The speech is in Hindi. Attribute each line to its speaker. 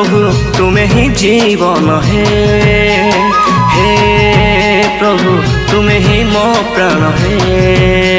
Speaker 1: प्रभु तुम्हें ही जीवन हे। हे प्रभु तुम्हें ही मो प्राण है।